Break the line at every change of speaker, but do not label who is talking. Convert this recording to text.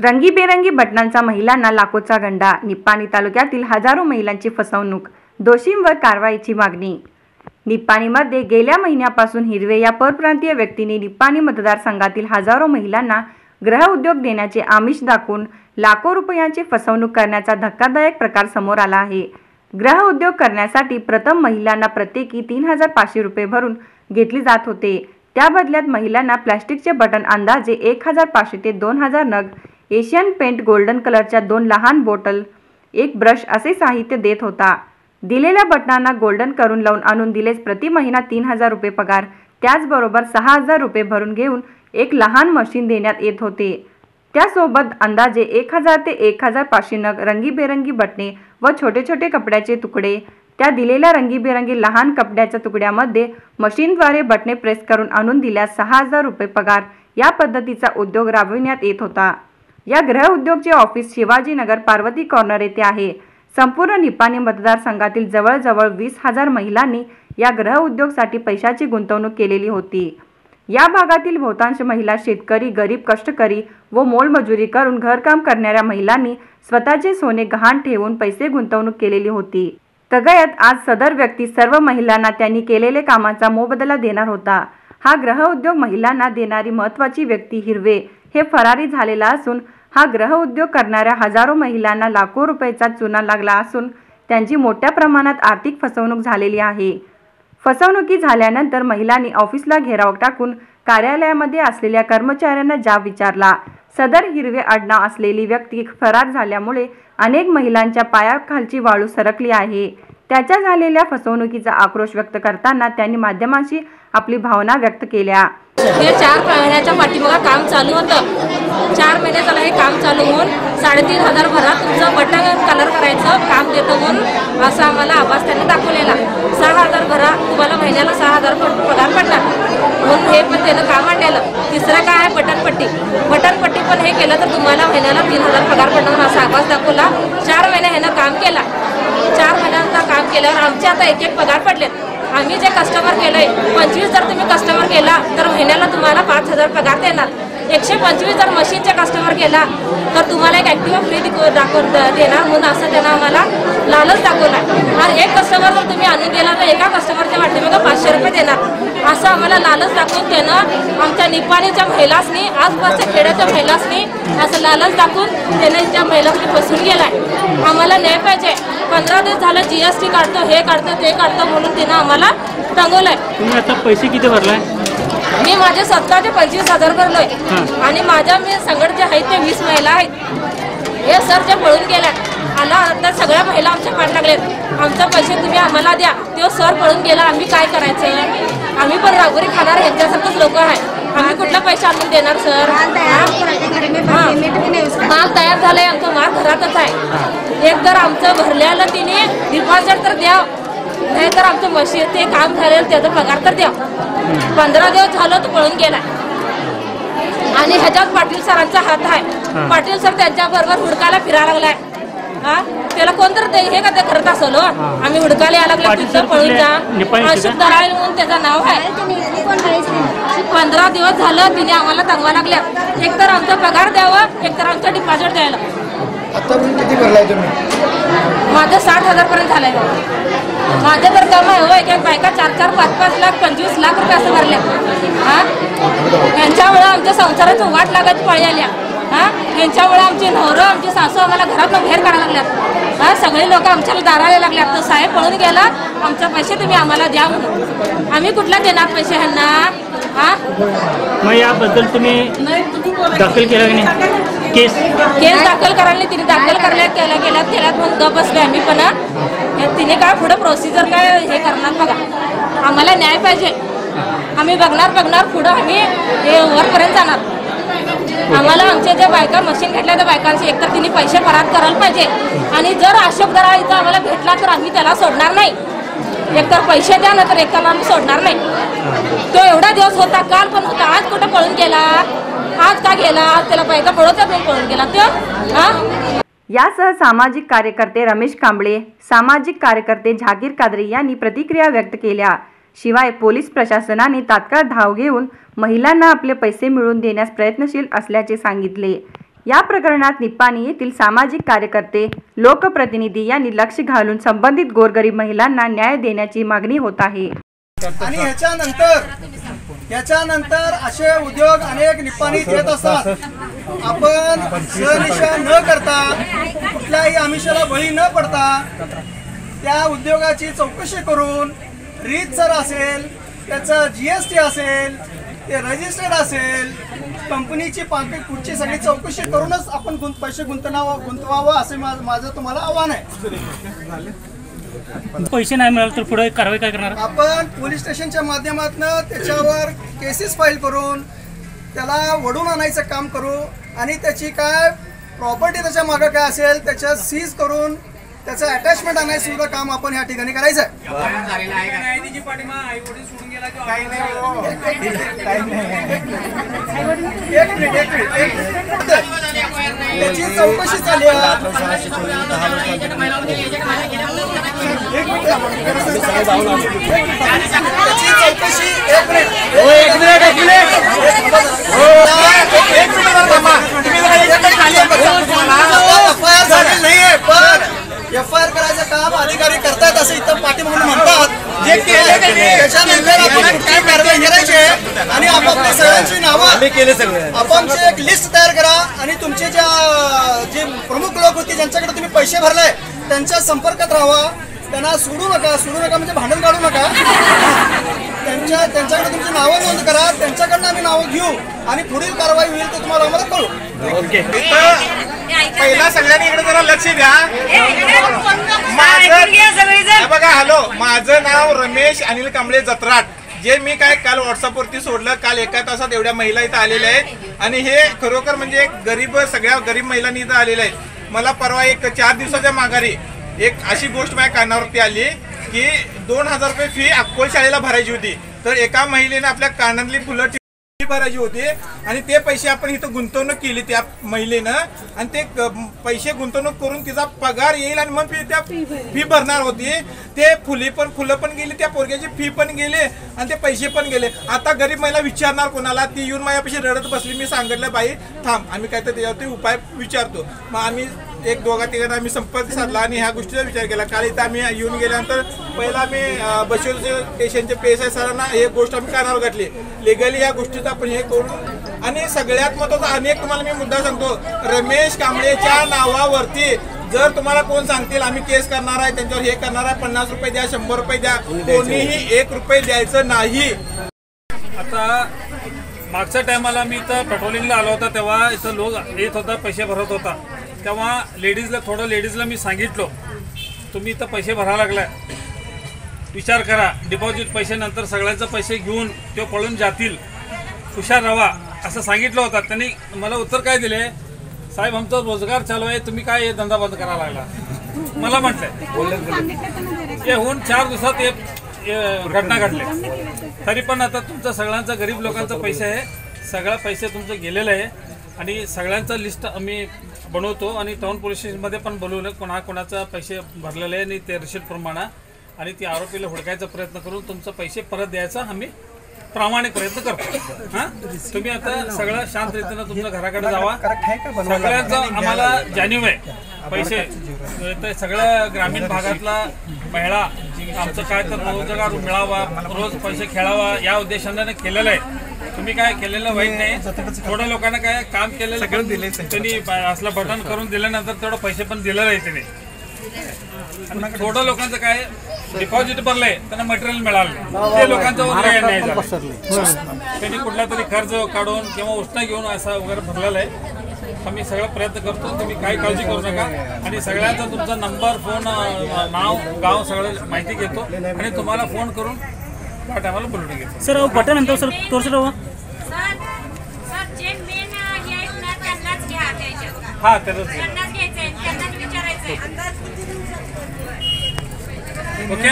रंगीबेरंगी बटनांचा महिलांना लाखोचा गंडा निप्पाणी तालुक्यातील हजारो महिलांची फसवणूक. दोषींवर कारवाईची मागणी. निप्पाणीमध्ये गेल्या महिन्यापासून हिरवे या परप्रांतीय व्यक्तीने निप्पाणी मतदारसंघातील हजारो महिलांना ग्रहउद्योग देण्याचे आमिष दाखवून लाखो रुपयांची फसवणूक करण्याचा धक्कादायक प्रकार समोर आला आहे. ग्रहउद्योग करण्यासाठी प्रथम महिलांना प्रत्येकी तीन हजार पाचशे रुपये भरून घेतली जात होते. त्या बदल्यात महिलांना प्लॅस्टिकचे बटन अंदाजे एक हजार पाचशे ते दोन हजार नग एशियन पेंट गोल्डन कलरच्या दोन लहान बॉटल एक ब्रश असे साहित्य देत होता. दिलेल्या बटनांना गोल्डन करून लावून आणून दिलेच प्रति महिना तीन हजार रुपये पगार. त्याचबरोबर सहा हजार रुपये भरून घेऊन एक लहान मशीन देण्यात येत होते. त्यासोबत अंदाजे एक हजार ते एक हजार पाचशे नग रंगीबेरंगी बटणे व छोटे छोटे कपड्याचे तुकडे. त्या दिलेल्या रंगीबेरंगी लहान कपड्याच्या तुकड्यामध्ये मशीनद्वारे बटणे प्रेस करून आणून दिल्यास सहा हजार रुपये पगार या पद्धतीचा उद्योग राबविण्यात येत होता. या गृहउद्योगचे ऑफिस शिवाजीनगर पार्वती कॉर्नर येथे आहे. संपूर्ण निपाणी मतदारसंघातील जवळजवळ वीस हजार महिलांनी या गृहउद्योगसाठी पैशाची गुंतवणूक केलेली होती. या भागातील बहुतांश महिला शेतकरी गरीब कष्टकरी व मोलमजुरी करून घरकाम करणाऱ्या महिलांनी स्वतःचे सोने गहाण ठेवून पैसे गुंतवणूक केलेली होती. तगयत आज सदर व्यक्ती सर्व महिलांना त्यांनी केलेले कामाचा मोबदला देणार होता. हा गृहउद्योग महिलांना देणारी महत्वाची व्यक्ती हिरवे हे फरारी झालेला असून हा गृहउद्योग करणाऱ्या हजारो महिलांना लाखो रुपयाचा चुना लागला असून त्यांची मोठ्या प्रमाणात आर्थिक फसवणूक झालेली आहे. फसवणुकी झाल्यानंतर महिलांनी ऑफिसला घेराव टाकून कार्यालयामध्ये असलेल्या कर्मचाऱ्यांना जाब विचारला. सदर हिरवे आडनाव असलेली व्यक्ती फरार झाल्यामुळे अनेक महिलांच्या पायाखालची वाळू सरकली आहे. त्याच्या झालेल्या फसवणुकीचा आक्रोश व्यक्त करताना त्यांनी माध्यमांशी आपली भावना व्यक्त केल्या.
हे चार महिन्याच्या पाठीमागा काम चालू होतं. चार महिने झालं हे काम चालू होऊन साडेतीन हजार भरात तुमचं बटन कलर करायचं काम देतो म्हणून असा आम्हाला आवाज त्यांनी दाखवलेला. सहा हजार भरा तुम्हाला महिन्याला सहा हजार पगार पडणार. म्हणून हे पण त्यानं काम आणलेलं. तिसरं काय आहे? बटनपट्टी बटनपट्टी पण हे केलं तर तुम्हाला महिन्याला तीन हजार पगार पडणार म्हणून असा आवाज दाखवला. चार महिने ह्यानं काम केला. चार महिन्यांचा काम केल्यावर आमचे आता एक एक पगार पडलेत. आम्ही जे कस्टमर केलंय पंचवीस जर तुम्ही कस्टमर केला तर महिन्याला तुम्हाला पाच हजार पगार देणार. एकशे पंचवीस जर मशीनचे कस्टमर केला तर तुम्हाला एक ॲक्टिव्हा फ्री दाखव देणार. म्हणून असं त्यांना आम्हाला लालच दाखवला आणि एक कस्टमर जर तुम्ही आणून दिला तर एका कस्टमरच्या वाटेमध्ये पाचशे रुपये देणार. असं आम्हाला लालच दाखवून त्यानं आमच्या निपाणीच्या महिलासनी आसपासच्या खेड्याच्या महिलासनी असं लालच दाखवून त्यानं त्या महिलासनी गेला गेलाय. आम्हाला न्याय पाहिजे. पंधरा दिवस झालं जी एस टी काढतो हे काढतो ते काढतो म्हणून तिनं आम्हाला टंगवलंय.
तुम्ही आता पैसे किती भरलाय?
मी माझे स्वतःचे पंचवीस हजार भरलोय आणि माझ्या मी संगत जे आहेत ते वीस महिला आहेत. हे सर जे पळून गेल्यात आला तर सगळ्या महिला आमच्या पाठ लागलेत आमचा पैसे तुम्ही आम्हाला द्या. तो सर पळून गेला आम्ही काय करायचं? आम्ही पण रागोरी खाणार ह्यांच्यासारखंच लोक आहे. आम्ही कुठला पैसे आणून देणार सर? माल तयार झालाय आमचा माल घरातच आहे. एक तर आमचं भरलेलं तिने डिपॉझिट तर द्या. नाही तर आमचं मशीन ते काम झालेलं त्याचा पगार तर द्या. पंधरा दिवस झालं तो पळून गेलाय. आणि ह्याच्यात पाटील सरांचा हात आहे. पाटील सर त्यांच्या बरोबर हुडकायला फिरायला लागलाय. हा? त्याला कोणतर ते हे का ते करत असेल हो. आम्ही हुडकायला यायला लागलो
सर
पळून? जा? दराळे म्हणून त्याचं नाव आहे. पंधरा दिवस झालं तिने आम्हाला तंगवा लागल्या. एक तर आमचा पगार द्यावा एक तर आमचं डिपॉझिट द्यायला.
आतापर्यंत किती भरलाय तुम्ही?
माझं साठ हजार पर्यंत झालंय. माझं तर कम आहे हो एक एक बायका चार चार पाच पाच लाख पंचवीस लाख रुपये असं भरले हा? यांच्यामुळे आमच्या संसाराची वाट लागायची पळी आल्या हा? यांच्यामुळे आमचे नवरं आमची सासू आम्हाला घरात बाहेर काढायला लागल्यात. हा? सगळे लोक आमच्याला दारायला लागल्यात. तर साहेब पळून गेला आमचे पैसे तुम्ही आम्हाला द्या म्हणून. आम्ही कुठला देणार पैसे ह्यांना? हा?
मग याबद्दल तुम्ही दाखल केला की नाही? केस?
केस दाखल करायला तिने दाखल करण्यात केल्या केल्यात केल्यात मग गप बसले आम्ही पण तिने काय पुढं प्रोसिजर काय हे करणार बघा. आम्हाला न्याय पाहिजे. आम्ही बघणार बघणार पुढं आम्ही हे वरपर्यंत जाणार. आम्हाला आमच्या ज्या बायका मशीन घेतल्या त्या बायकांचे एकतर तिने पैसे परत करायला पाहिजे. आणि जर अशोक दरा इथं आम्हाला भेटला तर आम्ही त्याला सोडणार नाही. एकतर पैसे द्या ना तर एकतर आम्ही सोडणार नाही. तो एवढा दिवस होता काल पण होता आज कुठं पळून गेला? आज का गेला? त्याला बायका पळवत्या पण पळून गेला तो हा?
यासह सामाजिक कार्यकर्ते रमेश कांबळे सामाजिक कार्यकर्ते झाकीर कादरी यांनी प्रतिक्रिया व्यक्त केल्या. शिवाय पोलीस प्रशासनाने तात्काळ धाव घेऊन महिलांना आपले पैसे मिळवून देण्यास प्रयत्नशील असल्याचे सांगितले. या प्रकरणात निप्पाणी येथील सामाजिक कार्यकर्ते लोकप्रतिनिधी यांनी लक्ष घालून संबंधित गोरगरीब महिलांना न्याय देण्याची मागणी होत आहे.
आणि ह्याच्यानंतर याच्यानंतर असे उद्योग अनेक निपाणीत येत असतात. आपण सहनिशा न करता कुठल्याही आमिषाला बळी न पडता त्या उद्योगाची चौकशी करून रीतसर असेल त्याचं जी एस टी असेल ते रजिस्टर्ड असेल कंपनीची पांपी पुढची सगळी चौकशी करूनच आपण गुंत पैसे गुंतवावं गुंतवावं असे माझं तुम्हाला आव्हान आहे.
पैसे नाही मिळाले तर पुढे कारवाई काय करणार?
आपण पोलीस स्टेशनच्या माध्यमातून त्याच्यावर केसेस फाईल करून त्याला वडून आणायचं काम करू आणि त्याची काय प्रॉपर्टी त्याच्या मागं काय असेल त्याच्या सीज करून त्याचं अटॅचमेंट आणायचं सुद्धा काम आपण ह्या ठिकाणी करायचं आहे एक त्याची चौकशी चालू आहे एक मिनिट थांबा. त्याची चौकशी एक मिनिट एक मिनिट एक मिनिट एक मिनिट पण एफ आय आर करायचं काम अधिकारी करतायत असं इथं पाठीमागून म्हणतात जे केले त्याच्यानंतर आपण कुठली कारवाई करायची आणि आपापली सगळ्यांची नावं
केले
आपण एक लिस्ट तयार करा आणि तुमचे ज्या जे प्रमुख लोक होते ज्यांच्याकडे तुम्ही पैसे भरले त्यांच्या संपर्कात राहा त्यांना सोडू नका सोडू नका म्हणजे भांडण काढू नका. त्यांच्या त्यांच्याकडे तुमची नावं नोंद करा त्यांच्याकडनं आम्ही नावं घेऊ. आणि पुढील कारवाई होईल ते तुम्हाला आम्हाला कळू.
पहिला सगळ्यांनी इकडे जरा लक्ष द्या. माझं बघा हॅलो. माझं नाव रमेश अनिल कांबळे जत्राट जे मी काय काल व्हॉट्सअपवरती सोडलं काल एका तासात एवढ्या महिला इथं आलेल्या आहेत. आणि हे खरोखर म्हणजे एक गरीब सगळ्या गरीब महिलांनी इथं आलेल्या आहेत. मला परवा एक चार दिवसाच्या माघारी एक अशी गोष्ट माझ्या कानावरती आली की दोन हजार रुपये फी अक्कोल शाळेला भरायची होती. तर एका महिलेने आपल्या कानातली फुलं फी भरायची होती आणि ते पैसे आपण इथं गुंतवणूक केली त्या महिलेनं आणि ते पैसे गुंतवणूक करून तिचा पगार येईल आणि मग त्या फी भरणार. होती. ते फुली पण फुलं पण गेली त्या पोरग्याची फी पण गेली आणि ते पैसे पण गेले. आता गरीब महिला विचारणार कोणाला? ती येऊन माझ्यापाशी रडत बसली. मी सांगितलं बाई थांब आम्ही काय तर त्याच्यावरती उपाय विचारतो. मग आम्ही एक दोघा तिघांना आम्ही संपर्क साधला आणि ह्या गोष्टीचा विचार केला. काल इथं आम्ही येऊन गेल्यानंतर पहिला आम्ही बशीर स्टेशनचे पी एस आय सरांना हे गोष्ट आम्ही कानावर घातली. लिगली या गोष्टीचं आपण हे करून आणि सगळ्यात महत्त्वाचा अनेक तुम्हाला मी मुद्दा सांगतो. रमेश कांबळेच्या नावावरती जर तुम्हाला कोण सांगतील आम्ही केस करणार आहे त्यांच्यावर हे करणार आहे पन्नास रुपये द्या शंभर रुपये द्या कोणीही एक रुपये द्यायचं नाही.
आता मागच्या टायमाला मी इथं पेट्रोलिंगला आलो होता तेव्हा इथं लोक येत होता पैसे भरत होता. तेव्हा लेडीजला थोडं लेडीजला मी सांगितलो. तुम्ही इथं पैसे भरा लागलाय. विचार करा. डिपॉझिट पैसे नंतर सगळ्यांचे पैसे घेऊन ते पळून जातील. हुशार राहा. असं सांगितलं होतं. त्यांनी मला उत्तर काय दिले? साहेब आमचा रोजगार चालू आहे. तुम्ही काय हे धंदा बंद करायला लागला? मला म्हटलंय. हे होऊन चार दिवसात हे घटना घडल्या. तरी पण आता तुमचं सगळ्यांचं गरीब लोकांचं पैसे आहे. सगळं पैसे तुमचं गेलेलं आहे. आणि सगळ्यांचं लिस्ट आम्ही बनवतो आणि टाउन पोलीस स्टेशनमध्ये पण बोलवलं कोणा कोणाचा पैसे भरलेले आहे आणि ते रिशीट प्रमाणा आणि ती आरोपीला हुडकायचा प्रयत्न करून तुमचं पैसे परत द्यायचा आम्ही प्रामाणिक प्रयत्न करतो हा तुम्ही आता सगळं शांत रीतीनं तुमच्या घराकडे जावा सगळ्यांचा आम्हाला जाणीव आहे पैसे ते सगळ्या ग्रामीण भागातला महिला आमचं काय तर रोजगार मिळावा रोज पैसे खेळावा या उद्देशाने केलेलं आहे. तुम्ही काय केलेलं वाईट नाही. थोड्या लोकांना काय काम केलेलं त्यांनी असलं बटन करून दिल्यानंतर तेवढं पैसे पण दिलेलं आहे त्यांनी. थोडं लोकांचं काय डिपॉझिट भरलंय त्यांना मटेरियल मिळालं नाही. ते लोकांचं वगैरे नाही झालं. त्यांनी कुठला तरी कर्ज काढून किंवा उष्णा घेऊन असा वगैरे भरलेला आहे. आम्ही सगळं प्रयत्न करतो. तुम्ही काही काळजी करू नका. आणि सगळ्यांचा तुमचा नंबर फोन नाव गाव सगळं माहिती घेतो. आणि तुम्हाला फोन करून त्या टायमाला बोलवून घेतो.
सर बटन नंतर सर तोर्सलं
सर सर जे मेन हे
हा त्याचं
ओके?